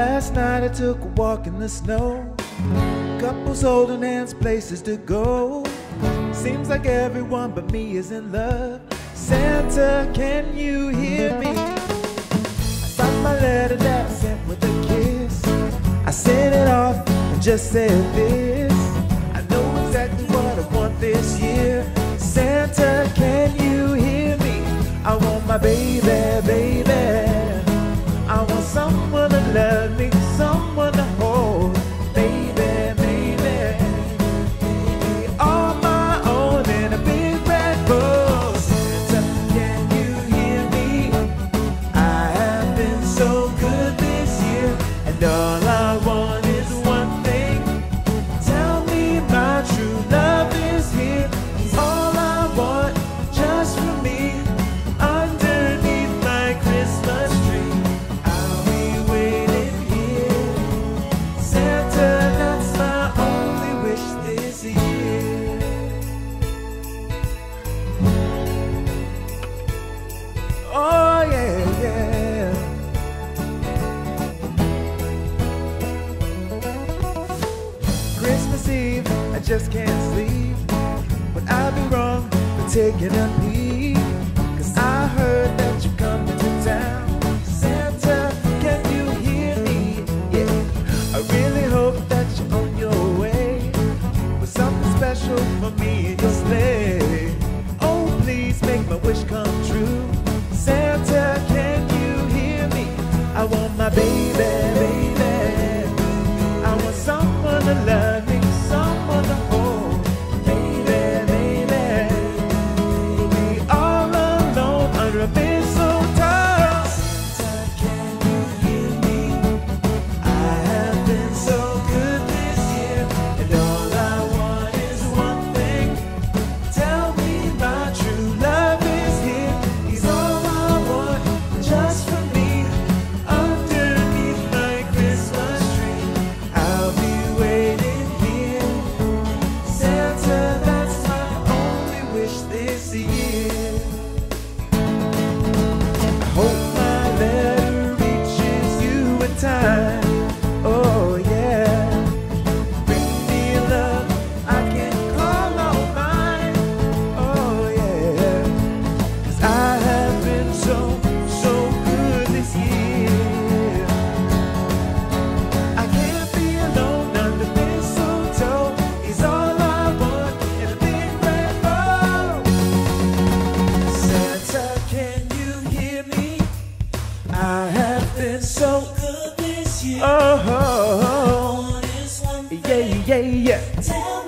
Last night I took a walk in the snow. Couples holding hands, places to go. Seems like everyone but me is in love. Santa, can you hear me? I signed my letter that I sent with a kiss. I sent it off and just said this. I know exactly what I want this year. Santa, can you hear me? I want my baby, year, Just can't sleep. But I'd be wrong for taking a peek. Cause I heard that you're coming to town. Santa, can you hear me? Yeah. I really hope that you're on your way. With something special for me in your sleigh. Oh, please make my wish come true. Santa, can you hear me? I want my baby. Yeah, yeah, yeah.